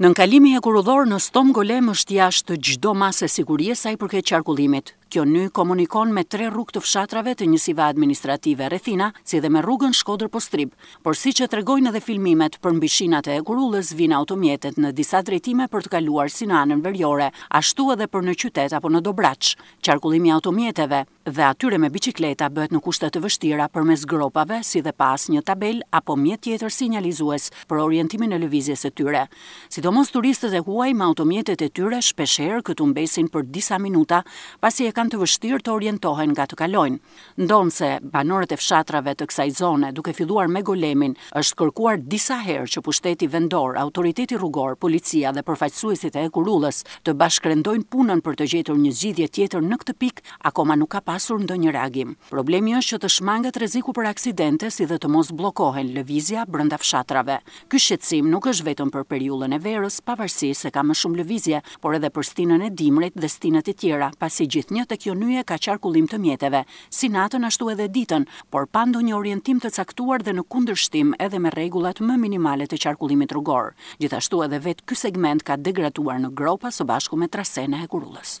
Nënkalimi hekurudhor në Shtoj Golem është jashtë çdo mase sigurie sa i përket qarkullimit. Kjo nyje komunikon me tre rrugë të fshatrave të njësive administrative Rrethina, si dhe me rrugën Shkodër-Postrib. Por siç e tregojnë edhe filmimet, përmbi shinat e hekurudhës vijnë automjetet në disa drejtime për të kaluar si në anën veriore, ashtu edhe për në qytet apo në Dobraç. Qarkullimi i automjeteve. dhe atyre me biçikleta bëhet në kushte të vështira përmes gropave si dhe pa asnjë tabelë apo mjet tjetër sinjalizues për orientimin e lëvizjes së tyre. Sidomos turistët e huaj me automjetet e tyre shpeshherë këtu mbesin për disa minuta pasi e kanë të vështirë të orientohen nga të kalojnë. Ndonëse, banorët e fshatrave të kësaj zone, duke filluar me Golemin, Është kërkuar disa herë që pushteti vendor, autoriteti rrugor, policia dhe përfaqësuesit e hekurudhës të bashkërendojnë punën për të gjetur një zgjidhje tjetër në këtë pikë akoma nuk ka pasur ndonjë reagim. Problemi është që të shmanget rreziku për aksidente si dhe të mos bllokohen lëvizja brenda fshatrave. Ky shqetësim nuk është vetëm për periudhën e verës, pavarësisht se ka më shumë lëvizje, por edhe për stinën e dimrit dhe stinat e tjera, pasi gjithnjë te kjo nyje ka qarkullim të mjeteve, si natën ashtu edhe ditën, por pa ndonjë orientim të caktuar dhe në kundërshtim edhe me rregullat më minimale të qarkullimit rrugor. Gjithashtu edhe vetë ky segment ka degraduar në gropa së bashku me trasenë e hekurudhës.